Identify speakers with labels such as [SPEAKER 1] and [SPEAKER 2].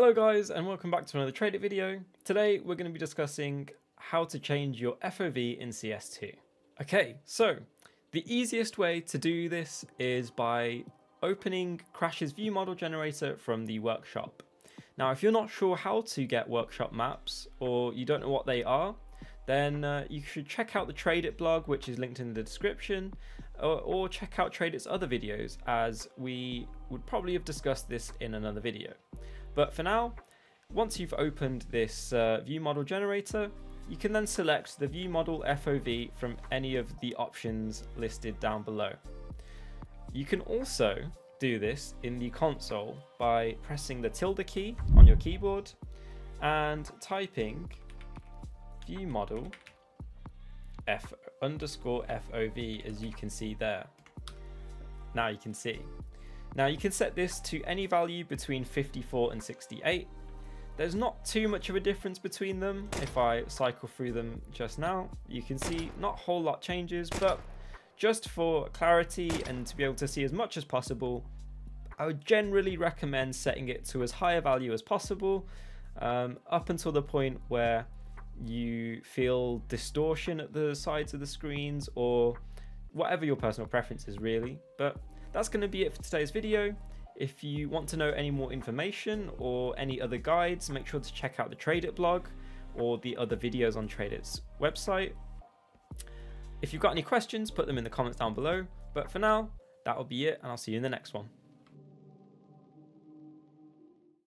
[SPEAKER 1] Hello guys and welcome back to another Tradeit video. Today we're going to be discussing how to change your FOV in CS2. Okay, so the easiest way to do this is by opening Crashz' view model generator from the workshop. Now if you're not sure how to get workshop maps or you don't know what they are, then uh, you should check out the Tradeit blog which is linked in the description or, or check out Tradeit's other videos as we would probably have discussed this in another video. But for now, once you've opened this uh, view model generator, you can then select the view model FOV from any of the options listed down below. You can also do this in the console by pressing the tilde key on your keyboard and typing view model f underscore FOV as you can see there. Now you can see. Now you can set this to any value between 54 and 68. There's not too much of a difference between them. If I cycle through them just now, you can see not a whole lot changes, but just for clarity and to be able to see as much as possible, I would generally recommend setting it to as high a value as possible um, up until the point where you feel distortion at the sides of the screens or whatever your personal preference is really. But that's going to be it for today's video. If you want to know any more information or any other guides, make sure to check out the Tradeit blog or the other videos on Tradeit's website. If you've got any questions, put them in the comments down below. But for now, that will be it, and I'll see you in the next one.